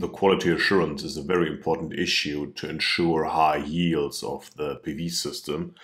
the quality assurance is a very important issue to ensure high yields of the PV system.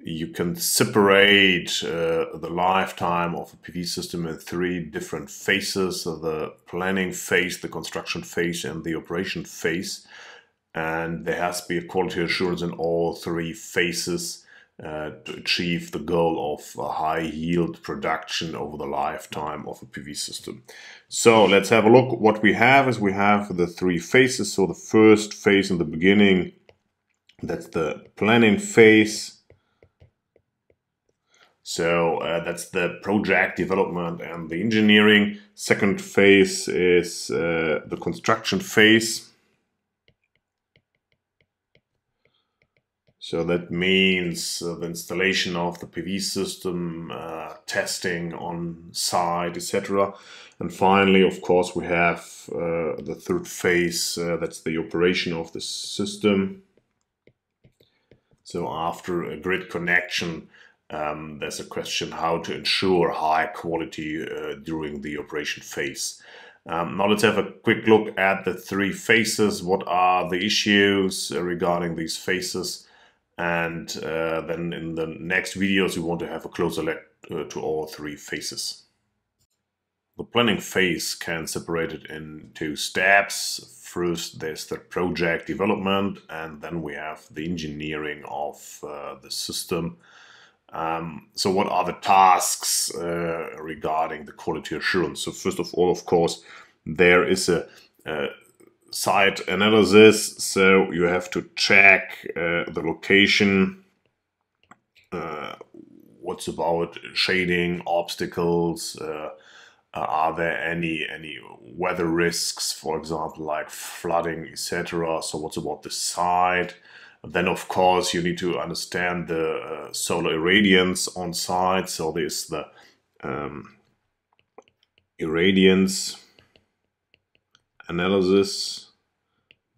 You can separate uh, the lifetime of a PV system in three different phases, so the planning phase, the construction phase, and the operation phase. And there has to be a quality assurance in all three phases uh, to achieve the goal of a high yield production over the lifetime of a PV system. So let's have a look. What we have is we have the three phases. So the first phase in the beginning, that's the planning phase. So uh, that's the project development and the engineering. Second phase is uh, the construction phase. So that means uh, the installation of the PV system, uh, testing on site, etc. And finally, of course, we have uh, the third phase, uh, that's the operation of the system. So after a grid connection, um, there's a question how to ensure high quality uh, during the operation phase. Um, now let's have a quick look at the three phases. What are the issues regarding these phases? And uh, then in the next videos, we want to have a closer look uh, to all three phases. The planning phase can separate it in two steps. First, there's the project development, and then we have the engineering of uh, the system. Um, so what are the tasks uh, regarding the quality assurance? So first of all, of course, there is a, a site analysis. So you have to check uh, the location, uh, what's about shading, obstacles, uh, are there any any weather risks, for example, like flooding, etc. So what's about the site? Then, of course, you need to understand the uh, solar irradiance on site. So there's the um, irradiance analysis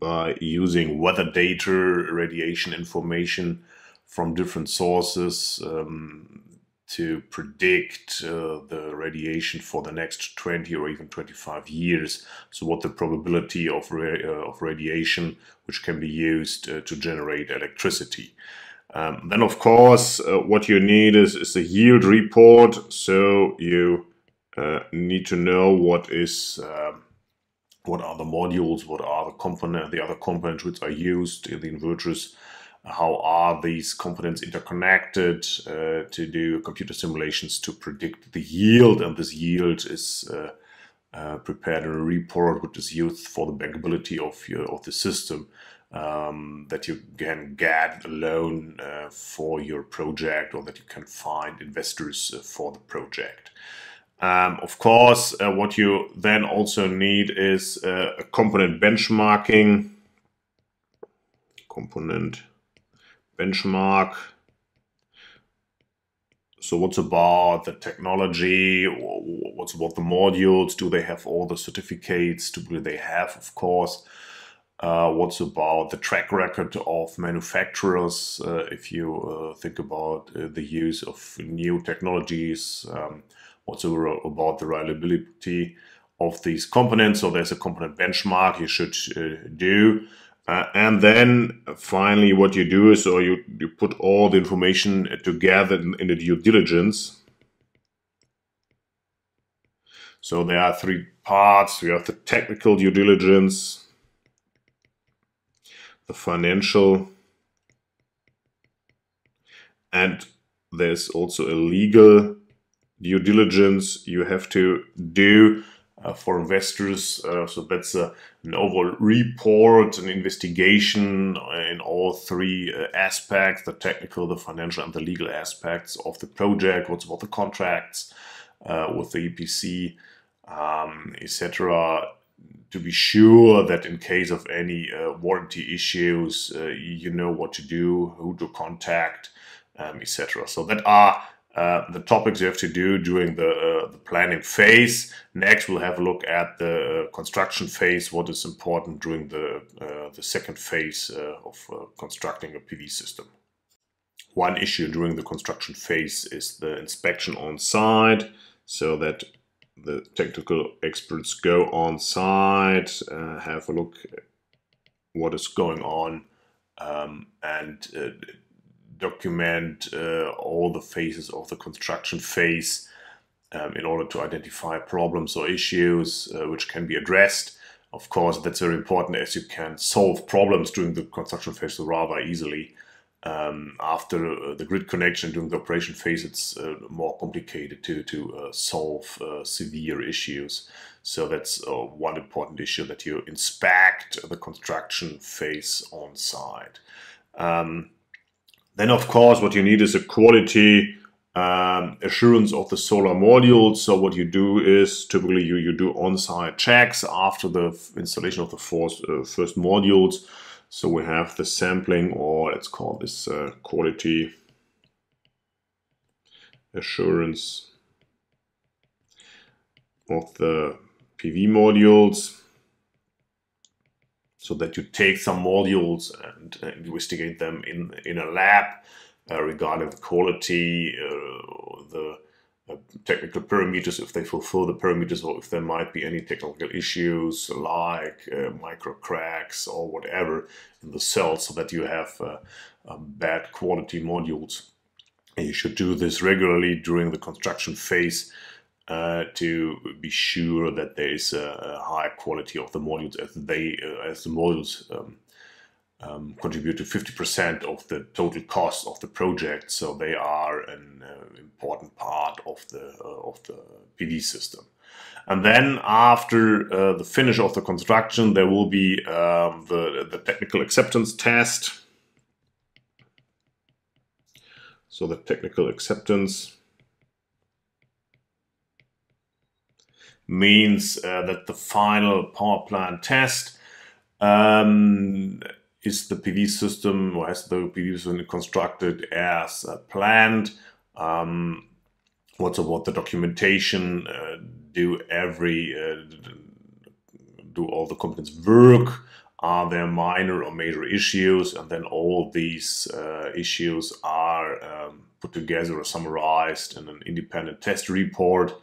by using weather data, radiation information from different sources um, to predict uh, the radiation for the next 20 or even 25 years. So what the probability of, ra uh, of radiation which can be used uh, to generate electricity. Um, then of course uh, what you need is, is, a yield report. So you uh, need to know what is um, what are the modules, what are the component, the other components which are used in the inverters, how are these components interconnected uh, to do computer simulations to predict the yield, and this yield is uh, uh, prepared in a report which is used for the bankability of your of the system um, that you can get a loan uh, for your project or that you can find investors uh, for the project. Um, of course, uh, what you then also need is uh, a component benchmarking. Component benchmark. So what's about the technology? What's about the modules? Do they have all the certificates? Do they have, of course? Uh, what's about the track record of manufacturers? Uh, if you uh, think about uh, the use of new technologies, um, what's about the reliability of these components. So there's a component benchmark you should uh, do. Uh, and then finally, what you do is, so you, you put all the information together in, in the due diligence. So there are three parts. We have the technical due diligence, the financial, and there's also a legal due diligence you have to do uh, for investors. Uh, so that's uh, an overall report, an investigation in all three uh, aspects, the technical, the financial, and the legal aspects of the project, what's about the contracts uh, with the EPC, um, etc to be sure that in case of any uh, warranty issues, uh, you know what to do, who to contact, um, etc. So that are uh, the topics you have to do during the, uh, the, planning phase. Next, we'll have a look at the uh, construction phase, what is important during the, uh, the second phase uh, of constructing a PV system. One issue during the construction phase is the inspection on site, so that the technical experts go on site, uh, have a look what is going on, um, and uh, document uh, all the phases of the construction phase um, in order to identify problems or issues uh, which can be addressed. Of course, that's very important as you can solve problems during the construction phase rather easily. Um, after uh, the grid connection during the operation phase, it's uh, more complicated to, to uh, solve uh, severe issues. So that's uh, one important issue that you inspect the construction phase on site. Um, then, of course, what you need is a quality um, assurance of the solar modules. So what you do is typically you, you do on-site checks after the installation of the first, uh, first modules. So we have the sampling or let's call this uh, quality assurance of the PV modules so that you take some modules and uh, investigate them in, in a lab uh, regarding the quality, uh, the uh, technical parameters, if they fulfill the parameters, or if there might be any technical issues like uh, micro cracks or whatever in the cells, so that you have uh, bad quality modules. And you should do this regularly during the construction phase uh, to be sure that there is a, a, high quality of the modules as they uh, as the modules um, um, contribute to 50% of the total cost of the project, so they are an uh, important part of the uh, of the PV system. And then after uh, the finish of the construction, there will be um, the the technical acceptance test. So the technical acceptance means uh, that the final power plant test um, is the PV system or has the PV system constructed as planned? Um, what's about the documentation? Uh, do every uh, do all the components work? Are there minor or major issues? And then all these uh, issues are um, put together or summarized in an independent test report.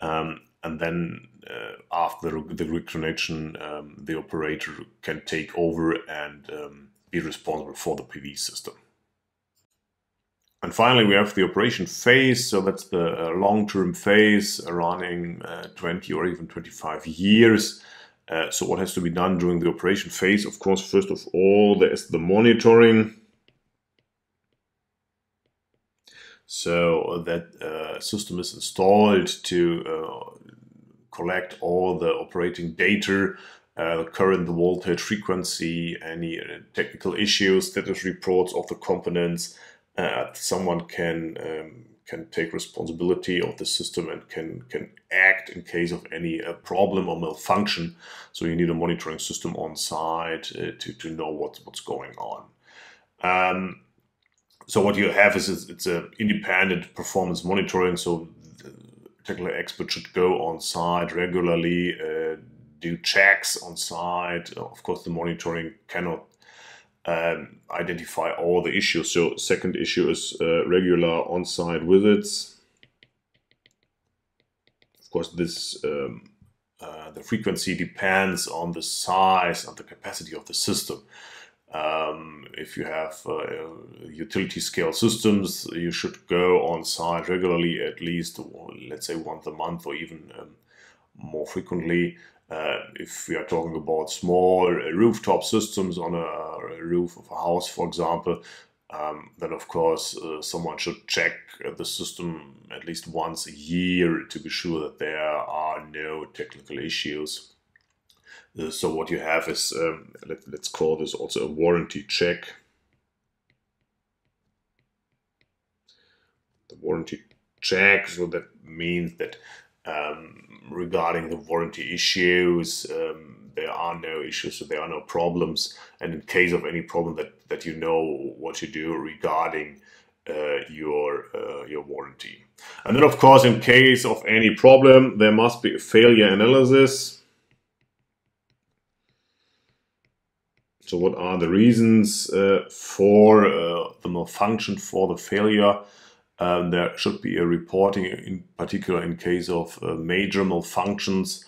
Um, and then uh, after the grid connection, um, the operator can take over and um, be responsible for the PV system. And finally, we have the operation phase. So that's the uh, long-term phase running uh, 20 or even 25 years. Uh, so what has to be done during the operation phase? Of course, first of all, there is the monitoring. So that uh, system is installed to uh, collect all the operating data, uh, current, the voltage, frequency, any uh, technical issues, status reports of the components. Uh, someone can um, can take responsibility of the system and can can act in case of any uh, problem or malfunction. So you need a monitoring system on site uh, to to know what's what's going on. Um, so what you have is it's, it's an independent performance monitoring. So technical expert should go on site regularly, uh, do checks on site. Of course, the monitoring cannot um, identify all the issues. So, second issue is uh, regular on-site visits. Of course, this um, uh, the frequency depends on the size and the capacity of the system. Um, if you have uh, utility scale systems, you should go on site regularly, at least, let's say, once a month or even um, more frequently. Uh, if we are talking about small rooftop systems on a roof of a house, for example, um, then of course uh, someone should check the system at least once a year to be sure that there are no technical issues. Uh, so what you have is, um, let, us call this also a warranty check. The warranty check, so that means that um, regarding the warranty issues, um, there are no issues, so there are no problems. And in case of any problem, that, that you know what to do regarding uh, your uh, your warranty. And then, of course, in case of any problem, there must be a failure analysis So what are the reasons uh, for uh, the malfunction, for the failure? Um, there should be a reporting, in particular in case of uh, major malfunctions.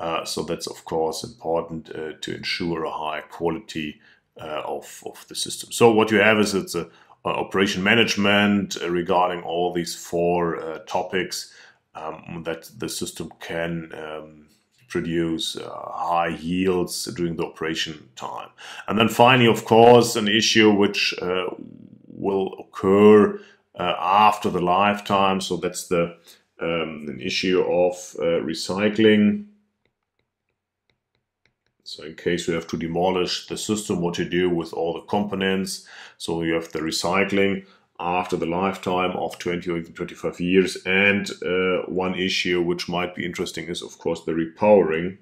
Uh, so that's of course important uh, to ensure a high quality uh, of, of the system. So what you have is it's a, a operation management regarding all these four topics um, that the system can um, produce uh, high yields during the operation time. And then finally, of course, an issue which will occur after the lifetime. So that's the um, an issue of recycling so in case you have to demolish the system, what you do with all the components. So you have the recycling after the lifetime of 20 or even 25 years. And uh, one issue which might be interesting is, of course, the repowering.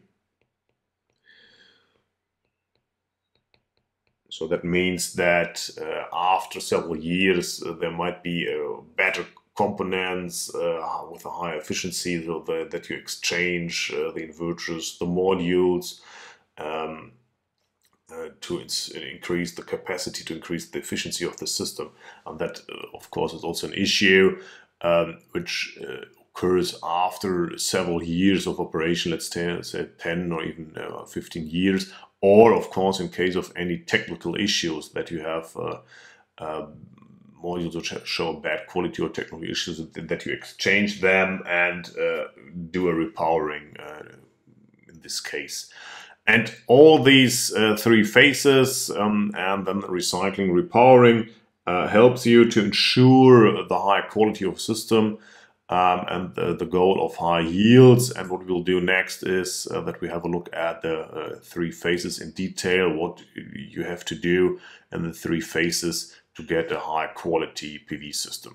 So that means that uh, after several years, uh, there might be uh, better components uh, with a higher efficiency so the, that you exchange uh, the inverters, the modules, um, uh, to increase the capacity, to increase the efficiency of the system. And that, uh, of course, is also an issue um, which uh, occurs after several years of operation, let's say 10 or even uh, 15 years, or, of course, in case of any technical issues that you have uh, um, modules which show bad quality or technical issues, that you exchange them and uh, do a repowering in this case. And all these uh, three phases um, and then recycling, repowering uh, helps you to ensure the high quality of system um, and the, the, goal of high yields. And what we'll do next is uh, that we have a look at the uh, three phases in detail, what you have to do in the three phases to get a high quality PV system.